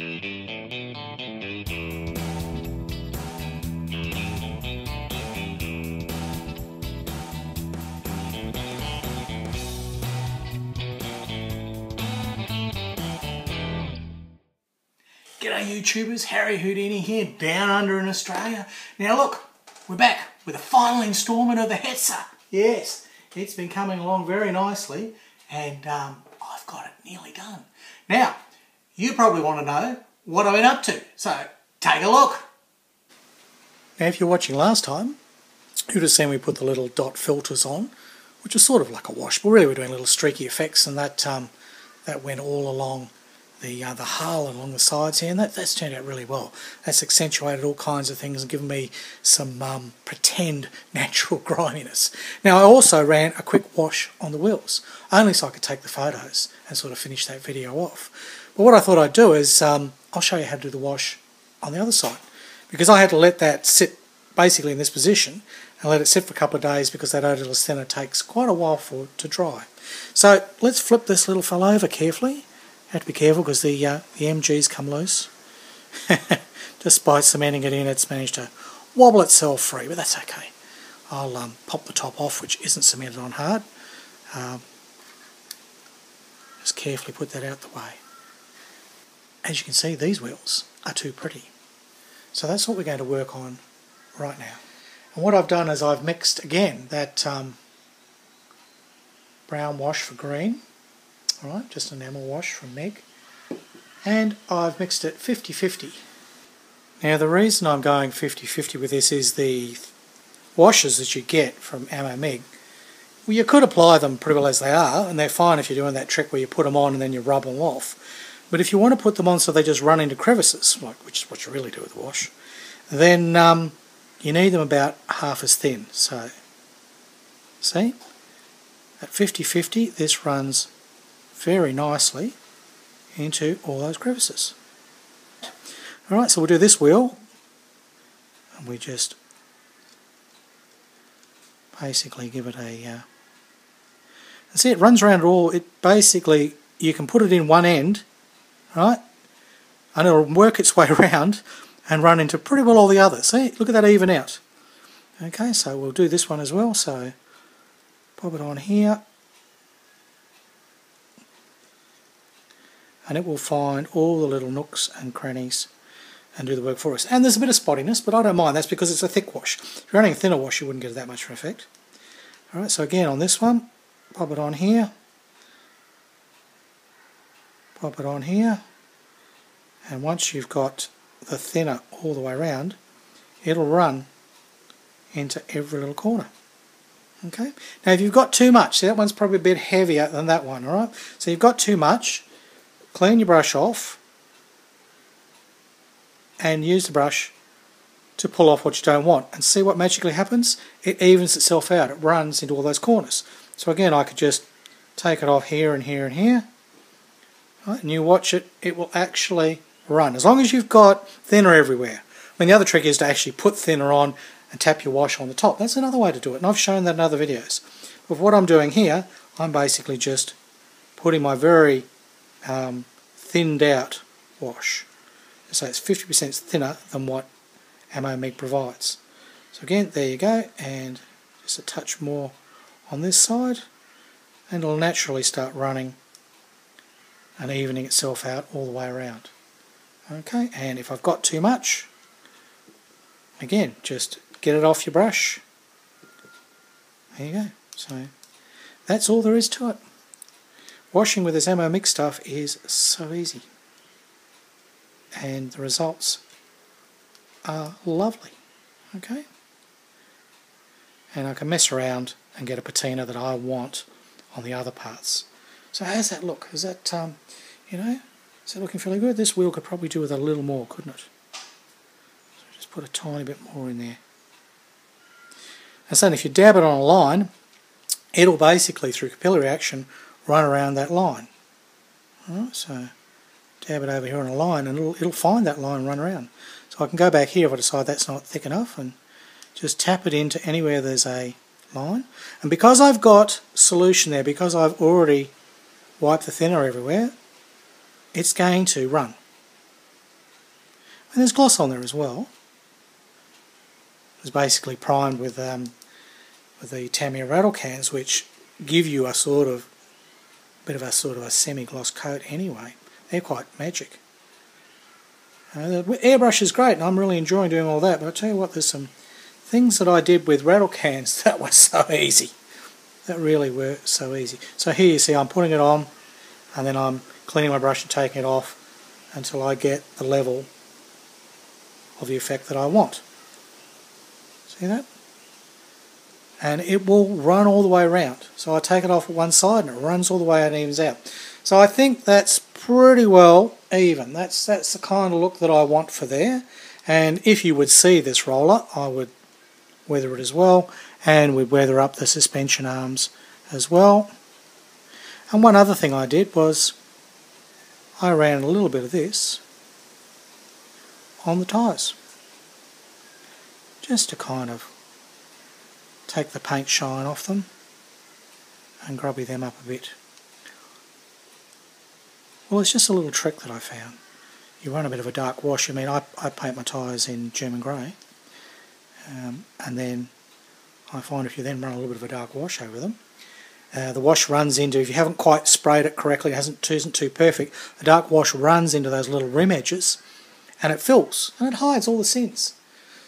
G'day YouTubers, Harry Houdini here, down under in Australia. Now look, we're back with a final instalment of the Hetzer. Yes, it's been coming along very nicely and um, I've got it nearly done. Now, you probably want to know what I've been up to, so take a look. Now if you're watching last time, you'd have seen we put the little dot filters on, which is sort of like a wash, but really we're doing little streaky effects and that um, that went all along the uh, the hull and along the sides here, and that, that's turned out really well. That's accentuated all kinds of things and given me some um, pretend natural griminess. Now I also ran a quick wash on the wheels, only so I could take the photos and sort of finish that video off. But what I thought I'd do is um, I'll show you how to do the wash on the other side, because I had to let that sit basically in this position and let it sit for a couple of days because that odorless thinner takes quite a while for it to dry. So let's flip this little fella over carefully have to be careful because the, uh, the MG's come loose. Despite cementing it in, it's managed to wobble itself free, but that's okay. I'll um, pop the top off, which isn't cemented on hard. Um, just carefully put that out the way. As you can see, these wheels are too pretty. So that's what we're going to work on right now. And what I've done is I've mixed, again, that um, brown wash for green Alright, just enamel wash from Mig. And I've mixed it 50-50. Now the reason I'm going 50-50 with this is the washes that you get from Ammo Mig. Well, you could apply them pretty well as they are, and they're fine if you're doing that trick where you put them on and then you rub them off. But if you want to put them on so they just run into crevices, like which is what you really do with the wash, then um, you need them about half as thin. So, see? At 50-50, this runs very nicely into all those crevices. Alright, so we'll do this wheel and we just basically give it a uh, see it runs around all it basically you can put it in one end right and it'll work its way around and run into pretty well all the others see look at that even out okay so we'll do this one as well so pop it on here and it will find all the little nooks and crannies and do the work for us. And there's a bit of spottiness, but I don't mind. That's because it's a thick wash. If you're running a thinner wash, you wouldn't get that much effect. Alright, so again on this one, pop it on here, pop it on here, and once you've got the thinner all the way around, it'll run into every little corner. Okay. Now if you've got too much, see that one's probably a bit heavier than that one, alright? So you've got too much, clean your brush off and use the brush to pull off what you don't want and see what magically happens it evens itself out it runs into all those corners so again I could just take it off here and here and here and you watch it it will actually run as long as you've got thinner everywhere I mean the other trick is to actually put thinner on and tap your wash on the top that's another way to do it and I've shown that in other videos but what I'm doing here I'm basically just putting my very um, thinned out wash. So it's 50% thinner than what Ammo provides. So again, there you go, and just a touch more on this side, and it'll naturally start running and evening itself out all the way around. Okay, and if I've got too much, again, just get it off your brush. There you go. So that's all there is to it. Washing with this Ammo Mig stuff is so easy. And the results are lovely. Okay? And I can mess around and get a patina that I want on the other parts. So how's that look? Is that, um, you know, is that looking fairly good? This wheel could probably do with a little more, couldn't it? So just put a tiny bit more in there. And so if you dab it on a line, it'll basically, through capillary action, run around that line. Right, so dab it over here on a line and it'll, it'll find that line and run around. So I can go back here if I decide that's not thick enough and just tap it into anywhere there's a line. And because I've got solution there, because I've already wiped the thinner everywhere, it's going to run. And there's gloss on there as well. It's basically primed with um, with the Tamiya rattle cans, which give you a sort of bit of a sort of a semi-gloss coat anyway. They're quite magic. Uh, the airbrush is great, and I'm really enjoying doing all that. But I tell you what, there's some things that I did with rattle cans that were so easy. That really works so easy. So here you see I'm putting it on, and then I'm cleaning my brush and taking it off until I get the level of the effect that I want. See that? And it will run all the way around. So I take it off at one side and it runs all the way and evens out. So I think that's pretty well even. That's, that's the kind of look that I want for there. And if you would see this roller, I would weather it as well. And we'd weather up the suspension arms as well. And one other thing I did was I ran a little bit of this on the tyres just to kind of take the paint shine off them and grubby them up a bit. Well it's just a little trick that I found. You run a bit of a dark wash, I mean I, I paint my tyres in German grey um, and then I find if you then run a little bit of a dark wash over them uh, the wash runs into, if you haven't quite sprayed it correctly, it hasn't, isn't too perfect, the dark wash runs into those little rim edges and it fills and it hides all the sins.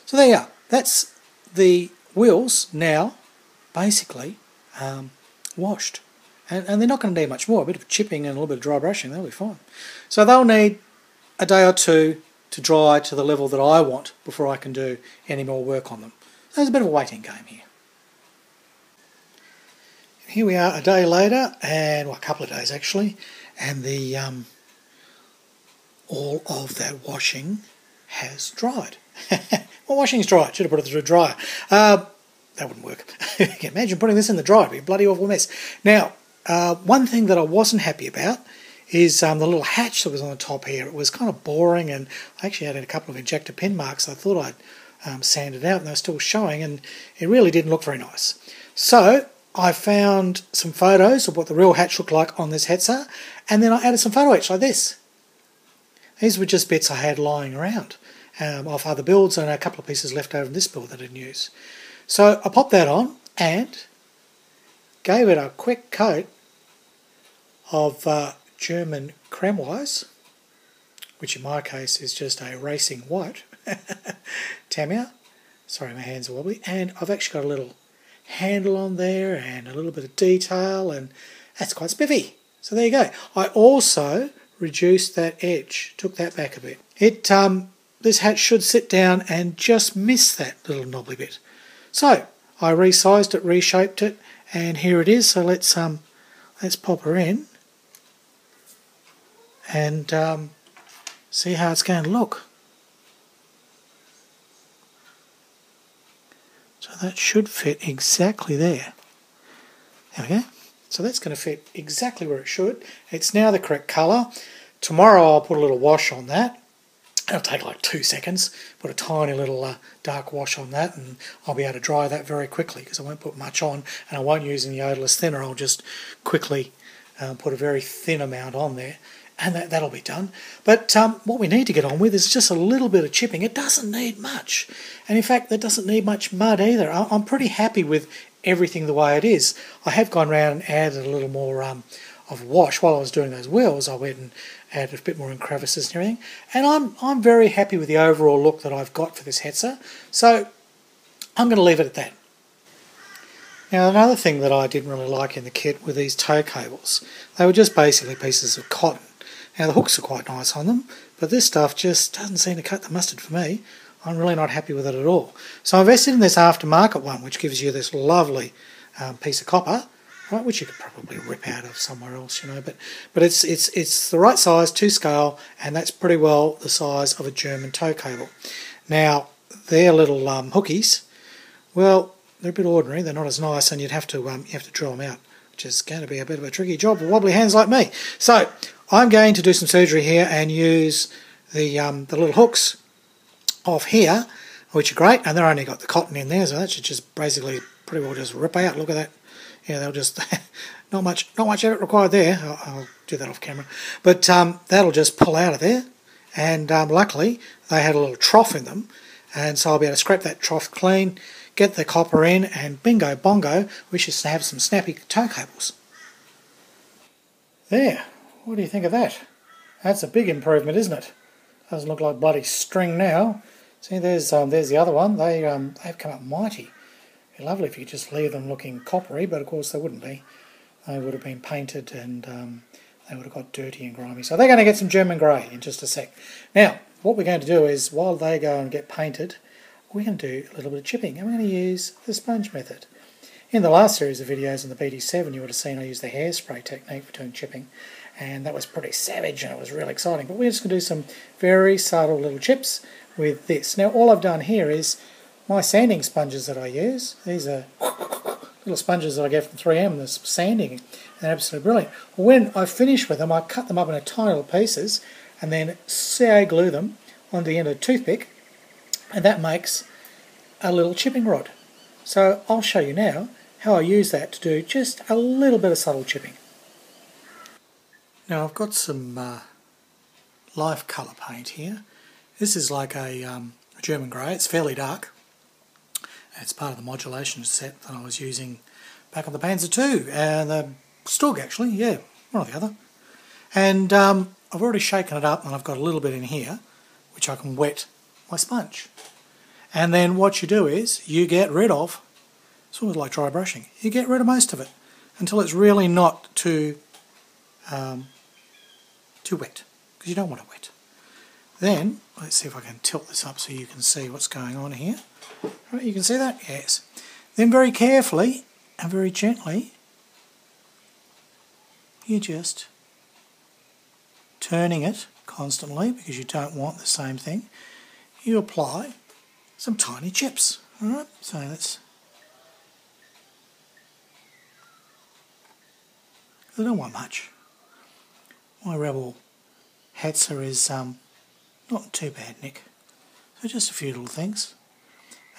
So there you are. That's the wheels now basically um, washed. And, and they're not going to need much more. A bit of chipping and a little bit of dry brushing, they'll be fine. So they'll need a day or two to dry to the level that I want before I can do any more work on them. There's a bit of a waiting game here here we are a day later, and well, a couple of days actually, and the um, all of that washing has dried. well, washing's dried. Should have put it through a dryer. Uh, that wouldn't work. Imagine putting this in the dryer. It'd be a bloody awful mess. Now, uh, one thing that I wasn't happy about is um, the little hatch that was on the top here. It was kind of boring, and I actually had a couple of injector pin marks. I thought I'd um, sand it out, and they're still showing, and it really didn't look very nice. So I found some photos of what the real hatch looked like on this Hetzer, and then I added some photo etch like this. These were just bits I had lying around um, off other builds and a couple of pieces left over in this build that I didn't use. So I popped that on and gave it a quick coat of uh, German Cremeweiss, which in my case is just a racing white Tamiya. Sorry, my hands are wobbly. And I've actually got a little handle on there and a little bit of detail and that's quite spiffy. So there you go. I also reduced that edge, took that back a bit. It um, This hat should sit down and just miss that little knobbly bit. So I resized it, reshaped it, and here it is. So let's um, let's pop her in and um, see how it's going to look. That should fit exactly there. There we go. So that's going to fit exactly where it should. It's now the correct colour. Tomorrow I'll put a little wash on that. It'll take like two seconds. Put a tiny little uh, dark wash on that and I'll be able to dry that very quickly because I won't put much on and I won't use any odorless thinner. I'll just quickly uh, put a very thin amount on there and that, that'll be done. But um, what we need to get on with is just a little bit of chipping. It doesn't need much. And in fact, it doesn't need much mud either. I'm pretty happy with everything the way it is. I have gone around and added a little more um, of wash while I was doing those wheels. I went and added a bit more in crevices and everything. And I'm, I'm very happy with the overall look that I've got for this Hetzer. So I'm going to leave it at that. Now another thing that I didn't really like in the kit were these tow cables. They were just basically pieces of cotton now the hooks are quite nice on them, but this stuff just doesn't seem to cut the mustard for me. I'm really not happy with it at all. So I invested in this aftermarket one, which gives you this lovely um, piece of copper, right, which you could probably rip out of somewhere else, you know. But but it's it's it's the right size to scale, and that's pretty well the size of a German tow cable. Now their little um, hookies, well, they're a bit ordinary. They're not as nice, and you'd have to um, you have to drill them out, which is going to be a bit of a tricky job for wobbly hands like me. So I'm going to do some surgery here and use the, um, the little hooks off here, which are great, and they're only got the cotton in there, so that should just basically pretty well just rip out. Look at that. Yeah, they'll just not much not much effort required there. I'll, I'll, do that off camera, but um, that'll just pull out of there, and um, luckily they had a little trough in them and so I'll be able to scrape that trough clean, get the copper in and bingo bongo, we should have some snappy tow cables. There, what do you think of that? That's a big improvement, isn't it? Doesn't look like bloody string now. See, there's um, there's the other one. They um, they've come up mighty. Be lovely if you just leave them looking coppery, but of course they wouldn't be. They would have been painted and um, they would have got dirty and grimy. So they're going to get some German grey in just a sec. Now, what we're going to do is, while they go and get painted, we're going to do a little bit of chipping, and we're going to use the sponge method. In the last series of videos on the BD7, you would have seen I used the hairspray technique for doing chipping, and that was pretty savage and it was really exciting. But we're just going to do some very subtle little chips with this. Now, all I've done here is my sanding sponges that I use. These are little sponges that I get from 3M, the sanding, they're absolutely brilliant. When I finish with them, I cut them up into tiny little pieces and then CA glue them onto the end of a toothpick, and that makes a little chipping rod. So I'll show you now how I use that to do just a little bit of subtle chipping. Now I've got some uh, Lifecolor paint here. This is like a um, German grey, it's fairly dark. It's part of the modulation set that I was using back on the Panzer II, and the Stug actually, yeah, one or the other. And um, I've already shaken it up and I've got a little bit in here, which I can wet my sponge. And then what you do is you get rid of, sort of like dry brushing, you get rid of most of it until it's really not too, um, too wet, because you don't want it wet. Then, let's see if I can tilt this up so you can see what's going on here. Right, you can see that? Yes. Then very carefully and very gently, you're just turning it constantly because you don't want the same thing. You apply some tiny chips. Alright, so let's I don't want much. My Rebel Hetzer is um, not too bad, Nick. So just a few little things.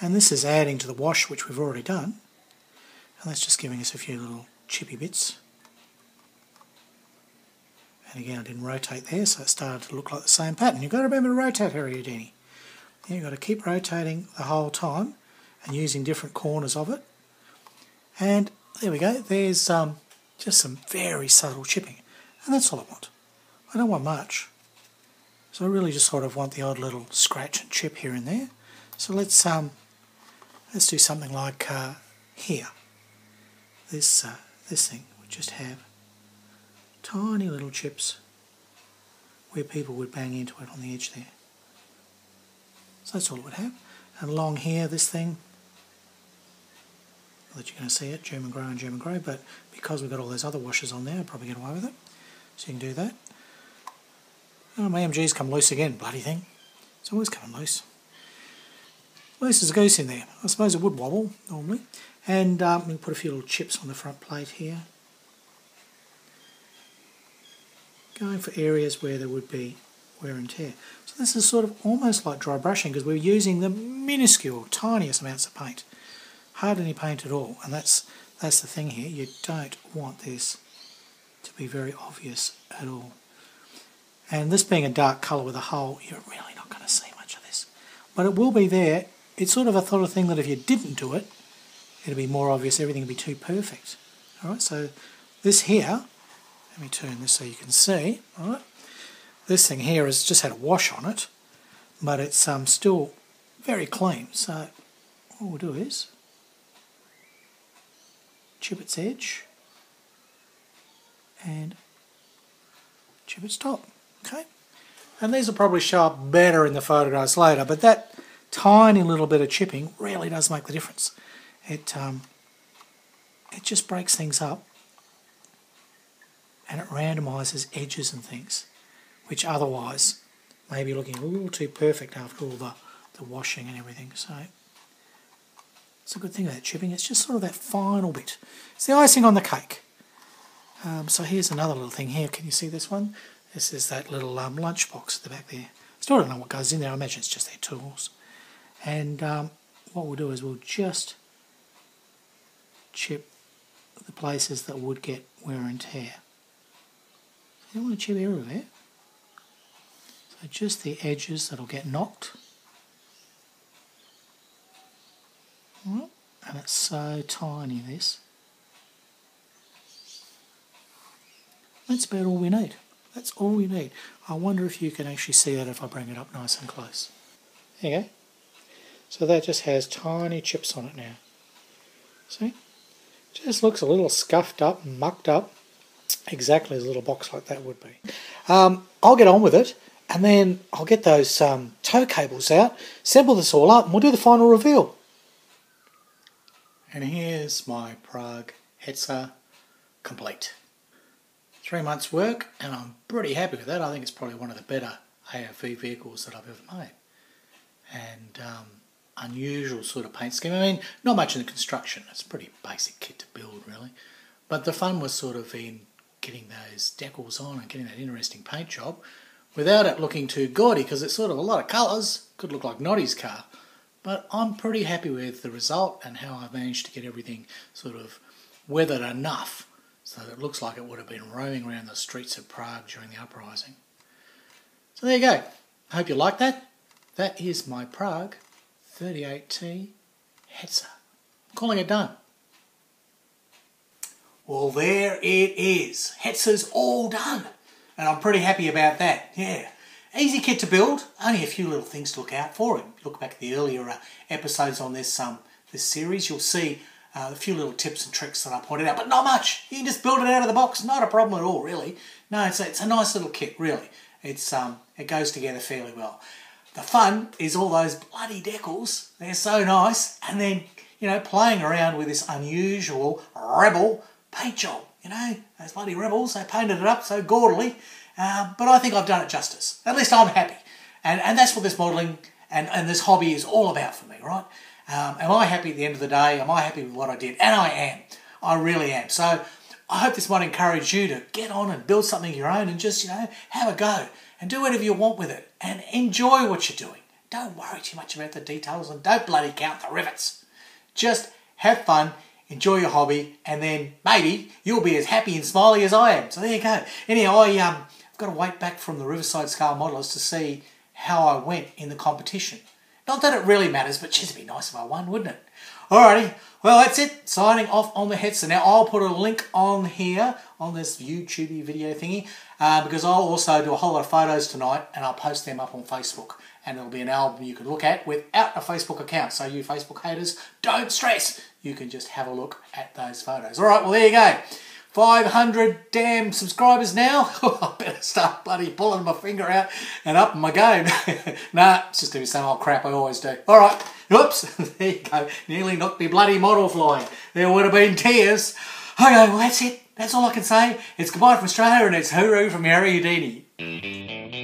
And this is adding to the wash, which we've already done. And that's just giving us a few little chippy bits. And again, I didn't rotate there, so it started to look like the same pattern. You've got to remember to rotate, Harry Houdini. You've got to keep rotating the whole time and using different corners of it. And there we go. There's um, just some very subtle chipping. And that's all I want. I don't want much. So I really just sort of want the odd little scratch and chip here and there. So let's um, let's do something like uh, here. This uh, this thing would just have tiny little chips where people would bang into it on the edge there. So that's all it would have. And along here, this thing, that you're going to see it, German grey and German grey, but because we've got all those other washes on there, I'll probably get away with it. So you can do that. Oh, my MG's come loose again, bloody thing. It's always coming loose. Loose as a goose in there. I suppose it would wobble, normally. And um, we put a few little chips on the front plate here. Going for areas where there would be wear and tear. So this is sort of almost like dry brushing because we're using the minuscule, tiniest amounts of paint. Hardly any paint at all. And that's, that's the thing here. You don't want this to be very obvious at all. And this being a dark colour with a hole, you're really not going to see much of this. But it will be there. It's sort of a sort of thing that if you didn't do it, it'd be more obvious, everything would be too perfect. Alright, so this here, let me turn this so you can see, alright, this thing here has just had a wash on it, but it's um, still very clean. So what we'll do is chip its edge and chip its top. Okay, and these will probably show up better in the photographs later, but that tiny little bit of chipping really does make the difference. It um, it just breaks things up and it randomizes edges and things which otherwise may be looking a little too perfect after all the, the washing and everything. So it's a good thing about chipping. It's just sort of that final bit. It's the icing on the cake. Um, so here's another little thing here. Can you see this one? This is that little um, lunch box at the back there. Still don't know what goes in there. I imagine it's just their tools. And um, what we'll do is we'll just chip the places that would get wear and tear. You don't want to chip everywhere So just the edges that'll get knocked. And it's so tiny this. That's about all we need. That's all we need. I wonder if you can actually see that if I bring it up nice and close. There you go. So that just has tiny chips on it now. See? Just looks a little scuffed up, mucked up, exactly as a little box like that would be. Um, I'll get on with it, and then I'll get those um, tow cables out, assemble this all up, and we'll do the final reveal. And here's my Prague Hetzer complete. Three months work, and I'm pretty happy with that. I think it's probably one of the better AFV vehicles that I've ever made. And um, unusual sort of paint scheme. I mean, not much in the construction. It's a pretty basic kit to build, really. But the fun was sort of in getting those decals on and getting that interesting paint job without it looking too gaudy because it's sort of a lot of colours. Could look like Noddy's car. But I'm pretty happy with the result and how I've managed to get everything sort of weathered enough so it looks like it would have been roaming around the streets of Prague during the uprising. So there you go. I hope you like that. That is my Prague 38T Hetzer. I'm calling it done. Well, there it is. Hetzer's all done. And I'm pretty happy about that, yeah. Easy kit to build, only a few little things to look out for. If you look back at the earlier uh, episodes on this um, this series, you'll see uh, a few little tips and tricks that I pointed out, but not much. You can just build it out of the box, not a problem at all, really. No, it's a, it's a nice little kit, really. It's um, It goes together fairly well. The fun is all those bloody decals. They're so nice. And then, you know, playing around with this unusual rebel paint job. You know, those bloody rebels, they painted it up so gaudily. Uh, but I think I've done it justice. At least I'm happy. And, and that's what this modelling and, and this hobby is all about for me, right? Um, am I happy at the end of the day? Am I happy with what I did? And I am. I really am. So I hope this might encourage you to get on and build something of your own and just, you know, have a go and do whatever you want with it and enjoy what you're doing. Don't worry too much about the details and don't bloody count the rivets. Just have fun, enjoy your hobby, and then maybe you'll be as happy and smiley as I am. So there you go. Anyhow, I, um, I've got to wait back from the Riverside Scale Modelers to see how I went in the competition. Not that it really matters, but just it'd be nice if I won, wouldn't it? Alrighty, well that's it. Signing off on the Hetzer. Now I'll put a link on here on this YouTube video thingy uh, because I'll also do a whole lot of photos tonight and I'll post them up on Facebook and it'll be an album you can look at without a Facebook account. So you Facebook haters, don't stress. You can just have a look at those photos. Alright, well there you go. 500 damn subscribers now. I better start bloody pulling my finger out and up my game. nah, it's just doing the same old crap I always do. All right, oops, there you go. Nearly knocked me bloody model flying. There would have been tears. Okay, well that's it. That's all I can say. It's goodbye from Australia and it's hooroo from Harry Houdini.